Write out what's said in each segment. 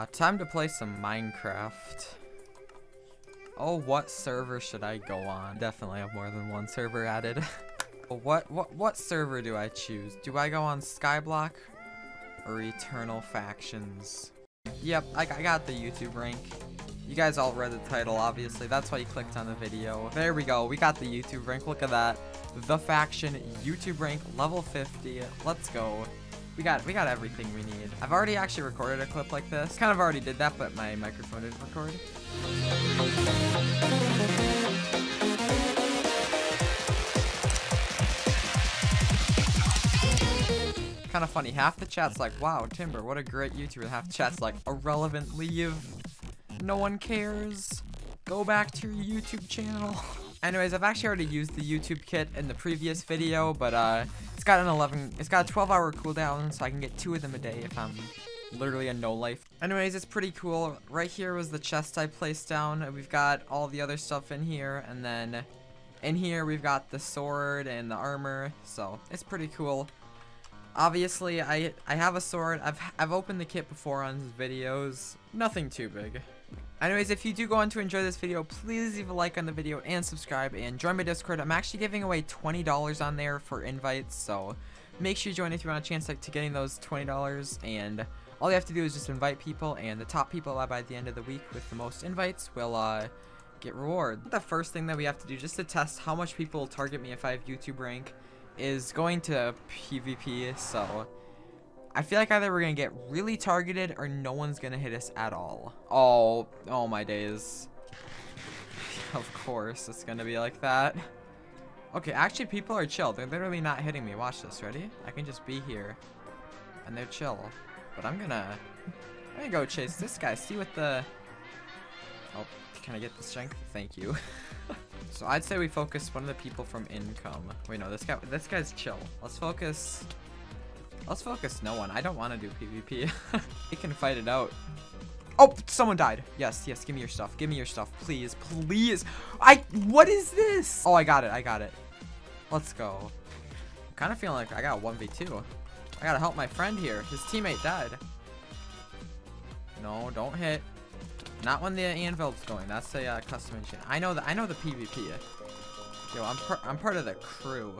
Uh, time to play some Minecraft. Oh, what server should I go on? Definitely have more than one server added. what what what server do I choose? Do I go on Skyblock or Eternal Factions? Yep, I, I got the YouTube rank. You guys all read the title, obviously. That's why you clicked on the video. There we go. We got the YouTube rank. Look at that. The Faction YouTube rank level 50. Let's go. We got we got everything we need. I've already actually recorded a clip like this. Kind of already did that, but my microphone didn't record. Kind of funny. Half the chat's like, wow, Timber, what a great YouTuber. Half the chat's like, irrelevant, leave. No one cares. Go back to your YouTube channel. Anyways, I've actually already used the YouTube kit in the previous video, but uh, it's got an 11, it's got a 12 hour cooldown, so I can get two of them a day if I'm literally a no life. Anyways, it's pretty cool. Right here was the chest I placed down. We've got all the other stuff in here, and then in here we've got the sword and the armor, so it's pretty cool. Obviously, I I have a sword. I've I've opened the kit before on videos. Nothing too big. Anyways, if you do go on to enjoy this video, please leave a like on the video and subscribe and join my Discord. I'm actually giving away $20 on there for invites, so make sure you join if you want a chance to, getting those $20. And all you have to do is just invite people, and the top people by the end of the week with the most invites will uh, get reward. The first thing that we have to do just to test how much people target me if I have YouTube rank is going to PvP, so I feel like either we're going to get really targeted or no one's going to hit us at all. Oh, oh my days. of course, it's going to be like that. Okay, actually people are chill. They're literally not hitting me. Watch this. Ready? I can just be here. And they're chill. But I'm gonna... I'm gonna go chase this guy. See what the... Oh, can I get the strength? Thank you. So I'd say we focus one of the people from income. Wait, no, this guy, this guy's chill. Let's focus. Let's focus no one. I don't want to do PvP. we can fight it out. Oh, someone died. Yes, yes, give me your stuff. Give me your stuff, please, please. I, what is this? Oh, I got it, I got it. Let's go. I'm kind of feeling like I got 1v2. I gotta help my friend here. His teammate died. No, don't hit. Not when the anvil's going. That's a uh, custom engine. I know that. I know the PvP. Yo, I'm I'm part of the crew.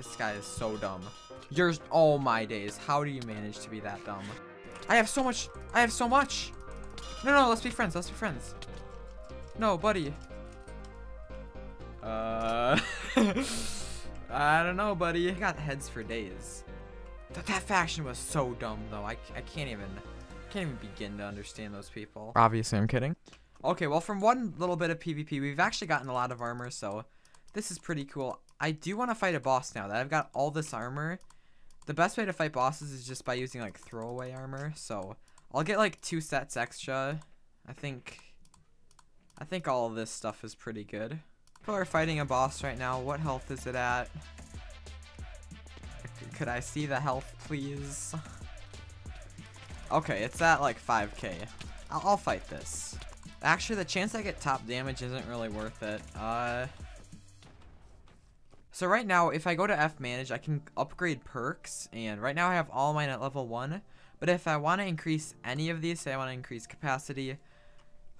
This guy is so dumb. You're oh my days. How do you manage to be that dumb? I have so much. I have so much. No, no. Let's be friends. Let's be friends. No, buddy. Uh, I don't know, buddy. I got heads for days. That, that faction was so dumb, though. I, I can't even can't even begin to understand those people. Obviously, I'm kidding. Okay, well, from one little bit of PvP, we've actually gotten a lot of armor, so this is pretty cool. I do want to fight a boss now that I've got all this armor. The best way to fight bosses is just by using, like, throwaway armor, so I'll get, like, two sets extra. I think... I think all of this stuff is pretty good. People are fighting a boss right now. What health is it at? Could I see the health, please? Okay, it's at like 5k. I'll, I'll, fight this. Actually, the chance I get top damage isn't really worth it. Uh, so right now, if I go to F manage, I can upgrade perks. And right now I have all mine at level 1. But if I want to increase any of these, say I want to increase capacity,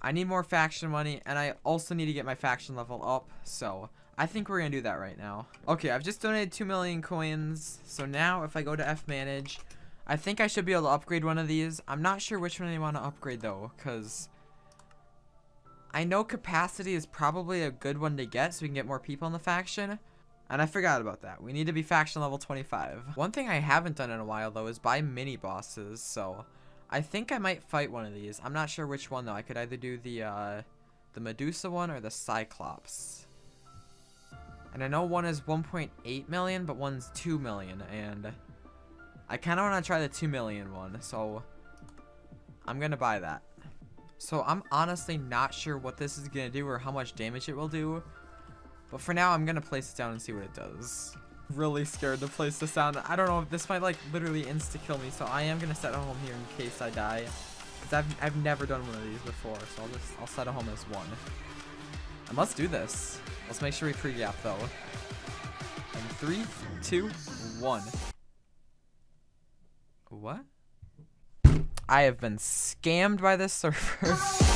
I need more faction money. And I also need to get my faction level up. So I think we're going to do that right now. Okay, I've just donated 2 million coins. So now if I go to F manage... I think I should be able to upgrade one of these. I'm not sure which one I want to upgrade though, because I know capacity is probably a good one to get so we can get more people in the faction. And I forgot about that. We need to be faction level 25. One thing I haven't done in a while though is buy mini bosses. So I think I might fight one of these. I'm not sure which one though. I could either do the uh, the Medusa one or the Cyclops. And I know one is 1.8 million, but one's 2 million. And I kind of want to try the 2 million one, so I'm going to buy that. So I'm honestly not sure what this is going to do or how much damage it will do. But for now, I'm to place it down and see what it does. Really scared to place this down. I don't know if this might like literally insta-kill me, so I am to set a home here in case I die. Because I've, I've never done one of these before, so I'll just I'll set a home as one. And let's do this. Let's make sure we pre-gap though. In three, two, one. What? I have been scammed by this server.